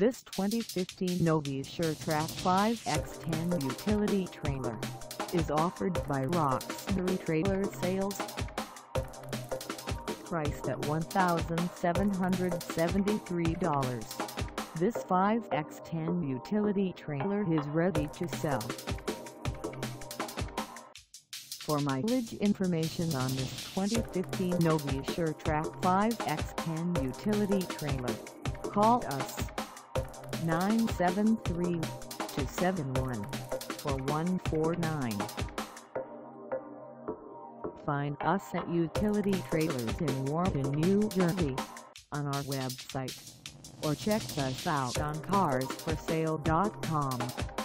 This 2015 Novae Sure-Trac 5X10 utility trailer is offered by Roxbury Trailer Sales. Priced at $1,773, this 5X10 utility trailer is ready to sell. For mileage information on this 2015 Novae Sure-Trac 5X10 utility trailer, call us 973-271-4149. Find us at Utility Trailers in Wharton, New Jersey on our website or check us out on carsforsale.com.